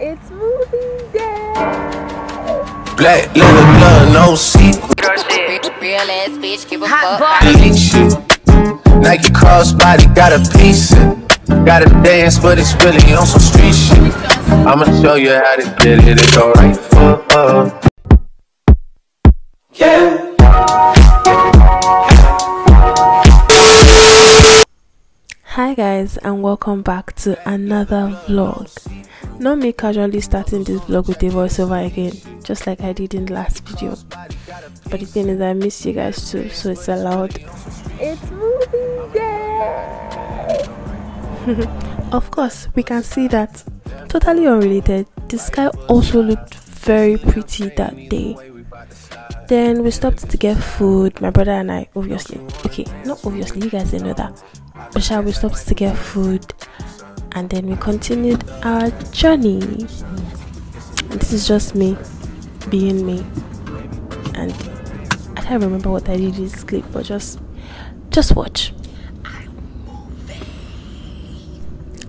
It's movie day. Black leather glove, no sequin. Real ass bitch, give a Hot fuck. boy. Elite shit. Nike crossbody, got a piece in. Gotta dance, but it's really on some street shit. I'ma show you how to get it. It go right foot up. Yeah. Hi guys and welcome back to another vlog. Not me casually starting this vlog with a voiceover again, just like I did in the last video. But the thing is I miss you guys too, so it's allowed. It's movie day. Of course, we can see that. Totally unrelated, the sky also looked very pretty that day. Then we stopped to get food, my brother and I, obviously. Okay, not obviously, you guys didn't know that. But shall we stopped to get food and then we continued our journey. This is just me being me. And I can't remember what I did in this clip, but just just watch.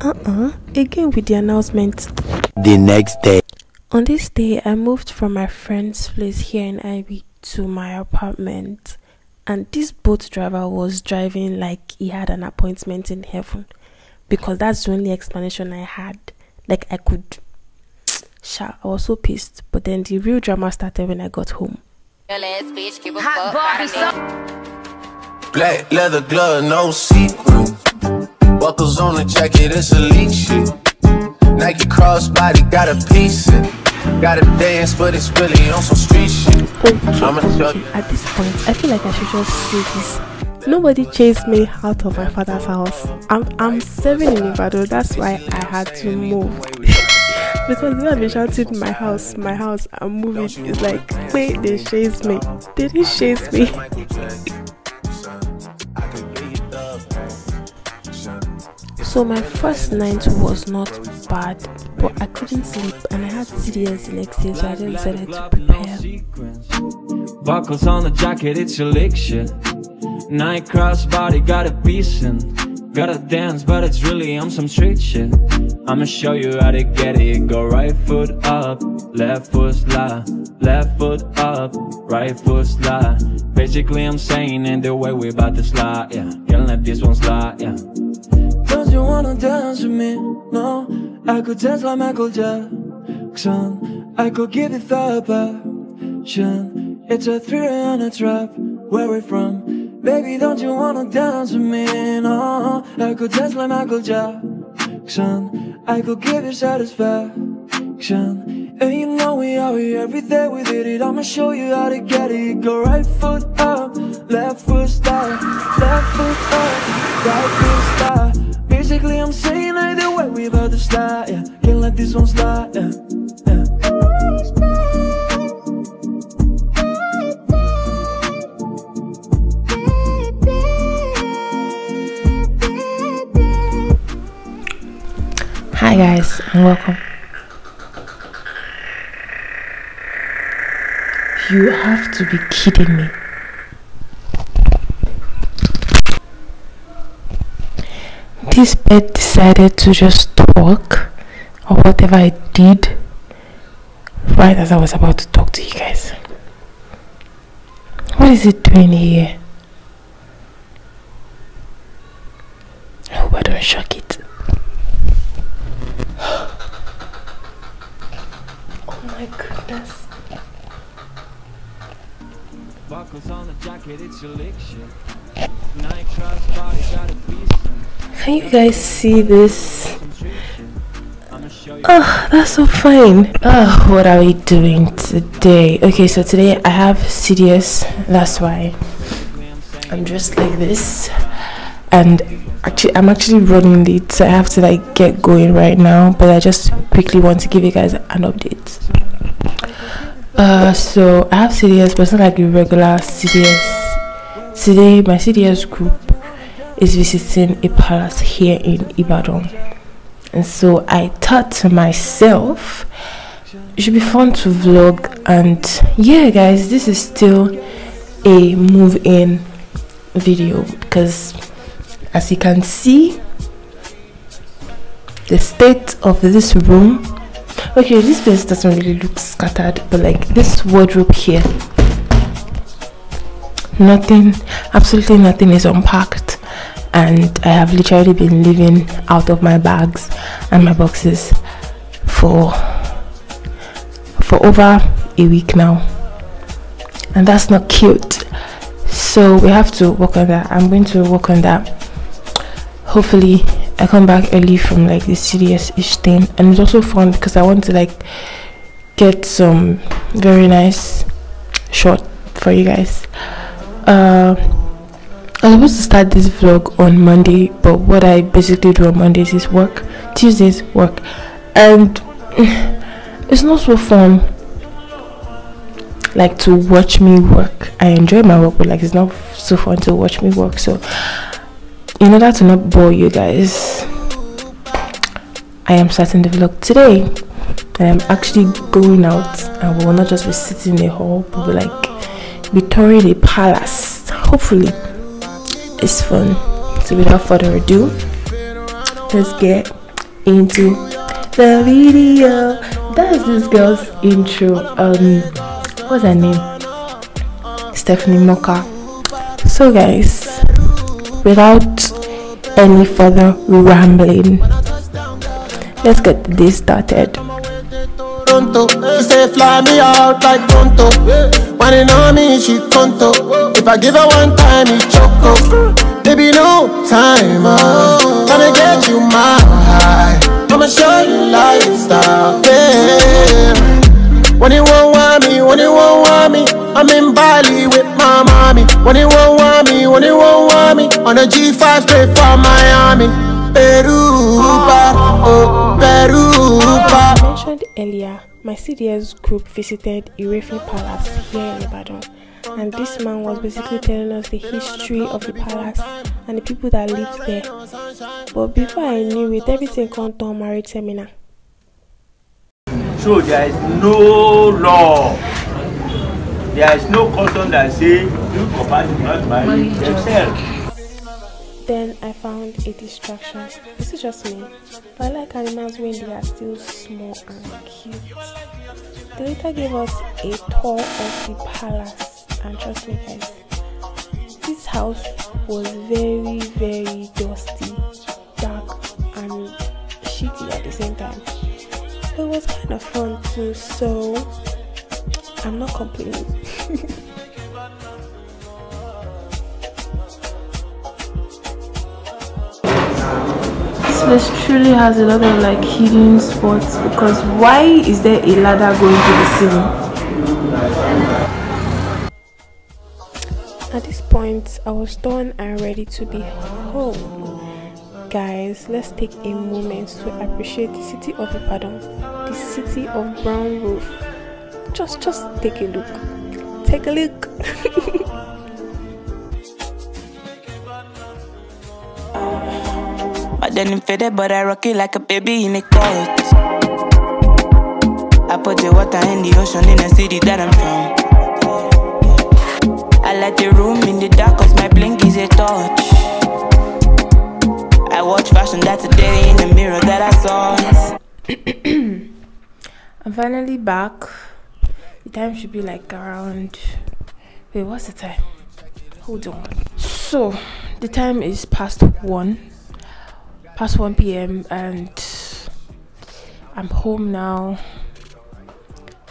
Uh-uh. Again with the announcement. the next day. On this day, I moved from my friend's place here in Ivy to my apartment, and this Bolt driver was driving like he had an appointment in heaven because that's the only explanation I had. Like, I could. Sha, I was so pissed, but then the real drama started when I got home. Real ass bitch, give a Hot fuck. Barbie. So Black leather glove, no sequin. Buckles on the jacket, it's elite shit. Nike crossbody, got a piece in. Gotta dance, but it's really on some street shit. Okay, I'ma show okay. you. At this point, I feel like I should just say this. Nobody chased me out of my father's house. I'm I'm seven in Ibadan. That's why I had to move. because when I've been shouting my house, my house, I'm moving. It's like, wait, they chased me. They didn't chase me. So my first night was not bad, but I couldn't sleep and I had CDS the next day, so I just decided to prepare. Buckles on the jacket, it's your. Nike crossbody, got a in. Gotta dance, but it's really on some street shit. I'ma show you how to get it. Go right foot up, left foot slide. Left foot up, right foot slide. Basically, I'm saying in the way we about to slide, yeah. Can't let this one slide, yeah. Don't you wanna dance with me? No, I could dance like Michael Jackson. I could give you thought passion. It's a thriller and a trap. Where we from? Baby, don't you wanna dance with me? No, I could dance like Michael Jackson. I could give you satisfaction. And you know we out here every day we did it. I'ma show you how to get it. Go right foot up, left foot down, left foot up, right foot Hi guys and welcome. You have to be kidding me. This bed decided to just talk or whatever it did right as I was about to talk to you guys. What is it doing here? I hope I don't shock it. Can you guys see this? Some street shit. I'ma show you. Oh, that's so fine. Oh, what are we doing today? Okay, so today I have CDS. That's why I'm dressed like this. And actually, I'm actually running late, so I have to like get going right now. But I just quickly want to give you guys an update. Uh, so I have CDS, but it's not like a regular CDS. Today, my CDS group is visiting a palace here in Ibadan. And so I thought to myself, it should be fun to vlog. And yeah, guys, this is still a move in video because as you can see, the state of this room okay this place doesn't really look scattered but like this wardrobe here nothing absolutely nothing is unpacked. And i have literally been living out of my bags and my boxes for for over a week now. And that's not cute. So we have to work on that. I'm going to work on that. Hopefully i come back early from like this CDS ish thing. And it's also fun because i want to like get some very nice shot for you guys uh I was supposed to start this vlog on Monday, but what I basically do on Mondays is work, Tuesdays work, and it's not so fun. Like to watch me work. I enjoy my work, but like it's not so fun to watch me work. So, in order to not bore you guys, I am starting the vlog today. I am actually going out, and we will not just be sitting in the hall, but we like be touring a palace. Hopefully it's fun. So without further ado, let's get into the video. That is this girl's intro. Um, what's her name? Stephanie Moka. So guys, without any further rambling, let's get this started. Pronto, she say fly me out like pronto. When it on me, she conto. If I give her one time, he choco. Baby, no time, uh. Tryna get you my high. I'ma show you lifestyle, yeah. When you won't want me, when you won't want me, I'm in Bali with my mommy. When you won't want me, when you won't want me, on a G5 straight from Miami. Peru, oh, Peru, I mentioned earlier, my CDS group visited Irefi Palace here in Ibadan, and this man was basically telling us the history of the palace and the people that lived there. But before I knew it, everything come to marriage seminar. So there is no law. There is no custom that say you do not marry themselves. Then I found a distraction. This is just me, but I like animals when they are still small and cute. They later gave us a tour of the palace, and trust me, guys, this house was very, very dusty, dark, and shitty at the same time. But it was kind of fun too, so I'm not complaining. This truly has a lot of like hidden spots because why is there a ladder going to the ceiling? At this point, I was done and ready to be home. Guys, let's take a moment to appreciate the city of Ibadan, the city of brown roof. Just, just take a look. Take a look. But then I'm faded, but I rock it like a baby in a coat. I put the water in the ocean in the city that I'm from. I like the room in the dark cause my blink is a torch. I watch fashion that's a day in the mirror that I saw. I'm finally back. The time should be like around. Wait, what's the time? Hold on. So, the time is past 1. Past 1 p.m. and I'm home now.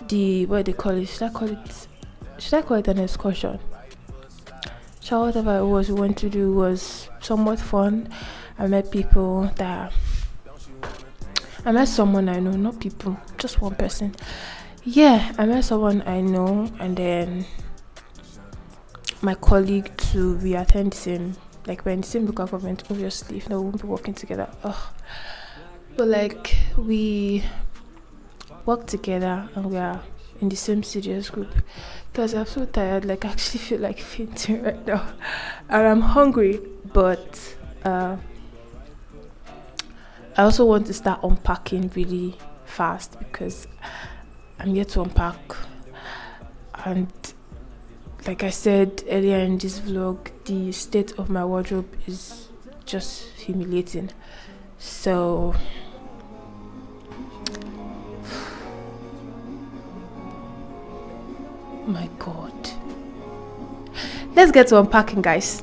The what do they call it? Should I call it? Should I call it an excursion? So whatever it was we went to do was somewhat fun. I met people that I met someone I know, not people, just one person. Yeah, I met someone I know, and then my colleague to we attend the same, like we're in the same local government. Obviously, if not, we won't be working together. Ugh. But like we work together and we are in the same CDS group. Because I'm so tired, like I actually feel like fainting right now, and I'm hungry, but. Uh, I also want to start unpacking really fast because I'm yet to unpack. And like I said earlier in this vlog, the state of my wardrobe is just humiliating. So my god. Let's get to unpacking, guys.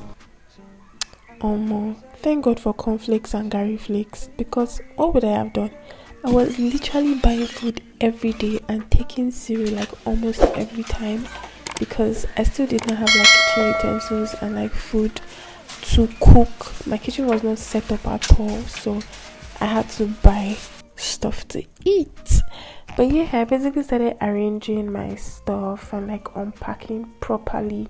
Oh Omo, thank God for cornflakes and Gary flakes because what would I have done? I was literally buying food every day and taking cereal like almost every time because I still did not have like kitchen utensils and like food to cook. My kitchen was not set up at all, so I had to buy stuff to eat. But yeah, I basically started arranging my stuff and like unpacking properly.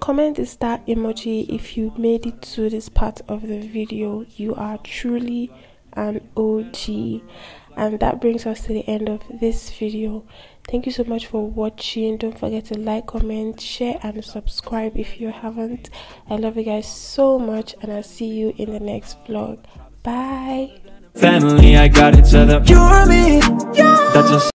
Comment the star emoji if you made it to this part of the video. You are truly an OG. And that brings us to the end of this video. Thank you so much for watching. Don't forget to like, comment, share, and subscribe if you haven't. I love you guys so much, and I'll see you in the next vlog. Bye. Family, I got it set up. You're me. Yeah. That's a